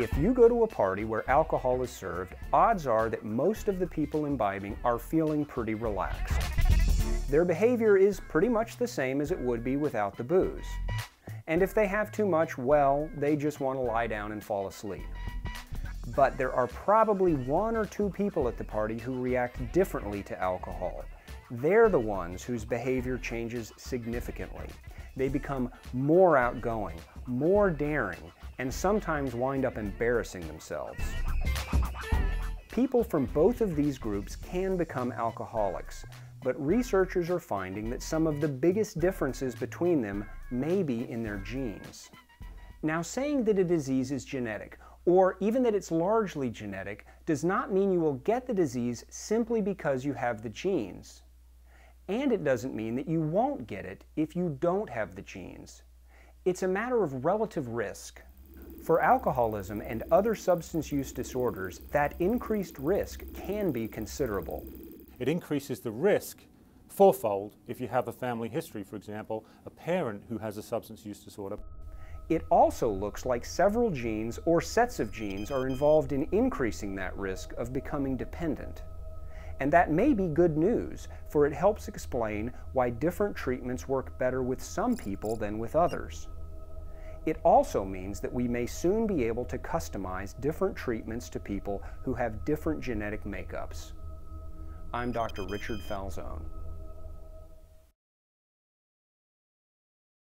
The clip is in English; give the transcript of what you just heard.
If you go to a party where alcohol is served, odds are that most of the people imbibing are feeling pretty relaxed. Their behavior is pretty much the same as it would be without the booze. And if they have too much, well, they just want to lie down and fall asleep. But there are probably one or two people at the party who react differently to alcohol. They're the ones whose behavior changes significantly. They become more outgoing, more daring, and sometimes wind up embarrassing themselves. People from both of these groups can become alcoholics, but researchers are finding that some of the biggest differences between them may be in their genes. Now, saying that a disease is genetic, or even that it's largely genetic, does not mean you will get the disease simply because you have the genes. And it doesn't mean that you won't get it if you don't have the genes. It's a matter of relative risk. For alcoholism and other substance use disorders, that increased risk can be considerable it increases the risk fourfold if you have a family history, for example, a parent who has a substance use disorder. It also looks like several genes or sets of genes are involved in increasing that risk of becoming dependent. And that may be good news, for it helps explain why different treatments work better with some people than with others. It also means that we may soon be able to customize different treatments to people who have different genetic makeups. I'm Dr. Richard Falzone.